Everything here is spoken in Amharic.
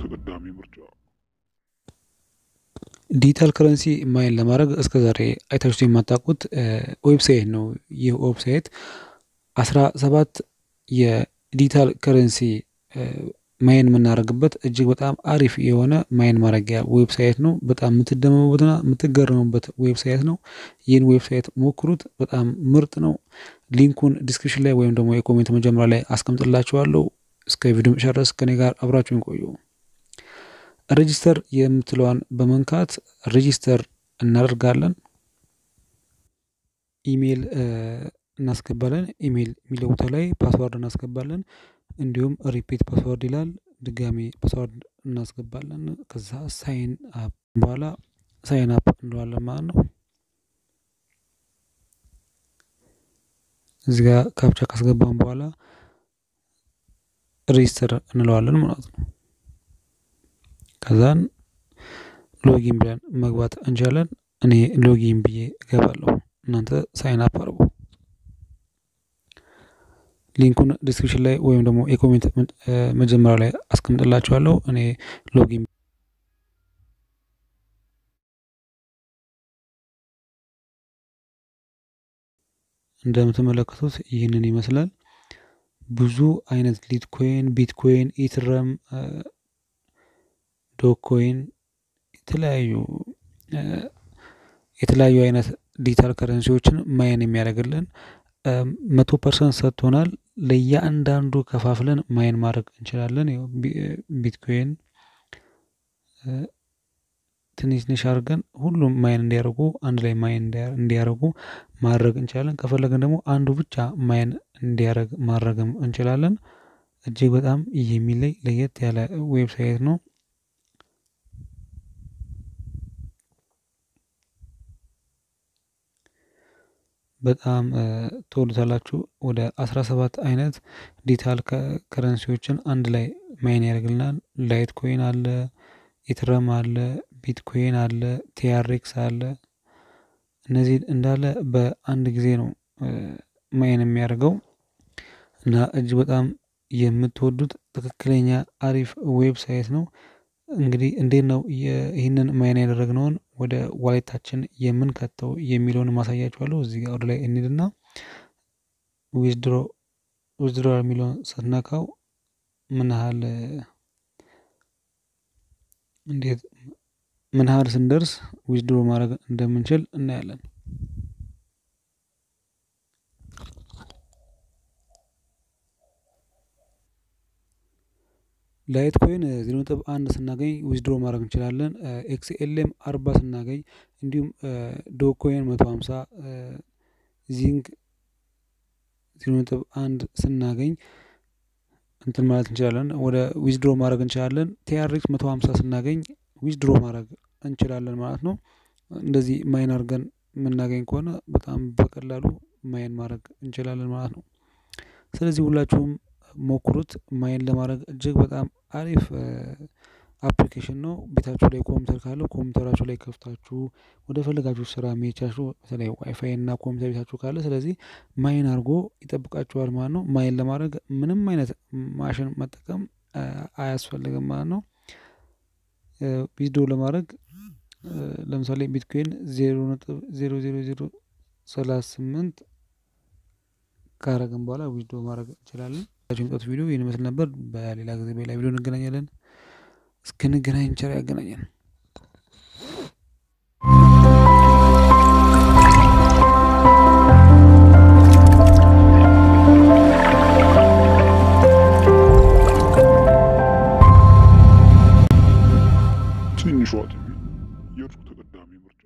ተቀዳሚ ምርጫ። digital currency mine ለማድረግ እስከ ዛሬ አይታችሁት የማታውቁት website ነው። ይህ website አስራ ሰባት የ digital currency mine የምናደርግበት እጅግ በጣም አሪፍ የሆነ mine ማድረጊያ website ነው። በጣም የምትደመሙበትና የምትገረሙበት website ነው። ይህን website ሞክሩት፣ በጣም ምርጥ ነው። link ኡን description ላይ ወይም ደግሞ የ comment መጀመሪያ ላይ አስቀምጥላችኋለሁ። እስከ ቪዲዮ መጨረሻ ከኔ ጋር አብራችሁን ቆዩ። register የምትለዋን በመንካት register እናደርጋለን። ኢሜይል እናስገባለን። ኢሜይል የሚለው ቦታ ላይ password እናስገባለን። እንዲሁም repeat password ይላል። ድጋሚ password እናስገባለን። ከዛ sign up በኋላ sign up እንለዋለን ማለት ነው። እዚህ ጋር captcha ካስገባን በኋላ register እንለዋለን ማለት ነው። ከዛን login ብለን መግባት እንችላለን። እኔ login ብዬ እገባለሁ። እናንተ sign up አድርጉ። link ኡን description ላይ ወይም ደግሞ የ comment መጀመሪያ ላይ አስቀምጥላችኋለሁ። እኔ login እንደምትመለከቱት ይህንን ይመስላል። ብዙ አይነት Litecoin፣ Bitcoin፣ Ethereum፣ Dogecoin የተለያዩ የተለያዩ አይነት digital currency ዎችን mine የሚያደርግልን መቶ percent ሰጥቶናል። ለእያንዳንዱ ከፋፍለን mine ማድረግ እንችላለን። ቢትኮይን ትንሽ ትንሽ አድርገን ሁሉም mine እንዲያደርጉ አንድ ላይ mine እንዲያደርጉ ማድረግ እንችላለን። ከፈለግን ደግሞ አንዱ ብቻ mine እንዲያደርግ ማድረግም እንችላለን። እጅግ በጣም የሚለይ ለየት ያለ website ነው። በጣም ትወዱታላችሁ። ወደ አስራ ሰባት አይነት digital currency ዎችን አንድ ላይ mine ያደርግልናል። Litecoin አለ፣ Ethereum አለ፣ ቢትኮይን አለ፣ TRX አለ። እነዚህ እንዳለ በአንድ ጊዜ ነው mine የሚያደርገው እና እጅግ በጣም የምትወዱት ትክክለኛ አሪፍ website ነው። እንግዲህ እንዴት ነው ይህንን mine ያደረግነውን ወደ wallet ኣችን የምንከተው የሚለውን አሳያችኋለሁ። እዚህ ጋር ወደ ላይ እንሂድና withdraw withdraw የሚለውን ስትነካው ምን ያህል እንዴት ምን ያህል ስንደርስ withdraw ማድረግ እንደምንችል እናያለን። Litecoin ዜሮ ነጥብ አንድ ስናገኝ withdraw ማድረግ እንችላለን። XLM አርባ ስናገኝ እንዲሁም Dogecoin መቶ ሀምሳ ዚንግ ዜሮ ነጥብ አንድ ስናገኝ እንትን ማለት እንችላለን። ወደ withdraw ማድረግ እንችላለን። TRX መቶ ሀምሳ ስናገኝ withdraw ማድረግ እንችላለን ማለት ነው። እንደዚህ mine አድርገን የምናገኝ ከሆነ በጣም በቀላሉ mine ማድረግ እንችላለን ማለት ነው። ስለዚህ ሁላችሁም ሞክሩት። mine ለማድረግ እጅግ በጣም አሪፍ application ነው። ቤታችሁ ላይ ኮምፒውተር ካለ ኮምፒውተራችሁ ላይ ከፍታችሁ ወደ ፈለጋችሁ ስራ የሚቻችሁ በተለይ ዋይፋይ እና ኮምፒውተር ቤታችሁ ካለ ስለዚህ mine አድርጎ ይጠብቃችኋል ማለት ነው። mine ለማድረግ ምንም አይነት ማሽን መጠቀም አያስፈልግም ማለት ነው። ቪዲዮ ለማድረግ ለምሳሌ ቢትኮይን ዜሮ ነጥብ ዜሮ ዜሮ ዜሮ ሰላሳ ስምንት ካረግን በኋላ withdraw ማድረግ እንችላለን። የሚጠት ቪዲዮ ይህን ይመስል ነበር። በሌላ ጊዜ በሌላ ቪዲዮ እንገናኛለን። እስክንገናኝ ቸር ያገናኘን። ትንሿ ቲቪ የእርሱ ተቀዳሚ ምርጫ